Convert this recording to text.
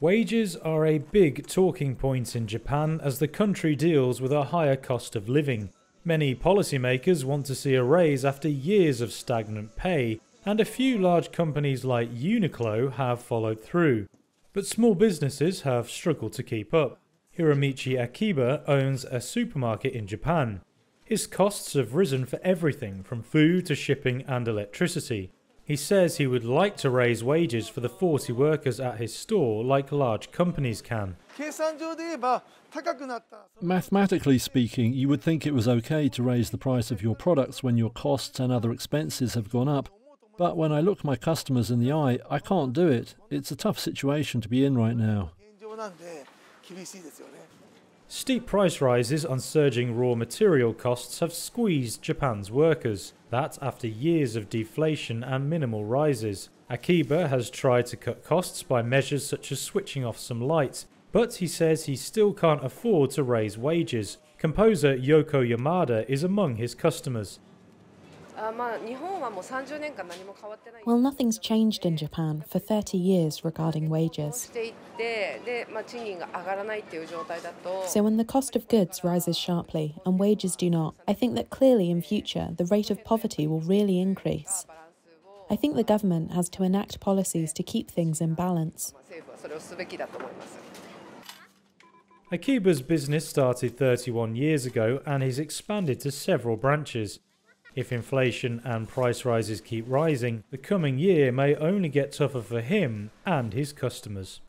Wages are a big talking point in Japan as the country deals with a higher cost of living. Many policymakers want to see a raise after years of stagnant pay, and a few large companies like Uniqlo have followed through. But small businesses have struggled to keep up. Hiromichi Akiba owns a supermarket in Japan. His costs have risen for everything from food to shipping and electricity. He says he would like to raise wages for the 40 workers at his store like large companies can. Mathematically speaking, you would think it was okay to raise the price of your products when your costs and other expenses have gone up. But when I look my customers in the eye, I can't do it. It's a tough situation to be in right now. Steep price rises on surging raw material costs have squeezed Japan's workers. That after years of deflation and minimal rises. Akiba has tried to cut costs by measures such as switching off some lights, but he says he still can't afford to raise wages. Composer Yoko Yamada is among his customers. Uh, well, nothing's changed in Japan for 30 years regarding wages. So, when the cost of goods rises sharply and wages do not, I think that clearly in future the rate of poverty will really increase. I think the government has to enact policies to keep things in balance. Akiba's business started 31 years ago and he's expanded to several branches. If inflation and price rises keep rising, the coming year may only get tougher for him and his customers.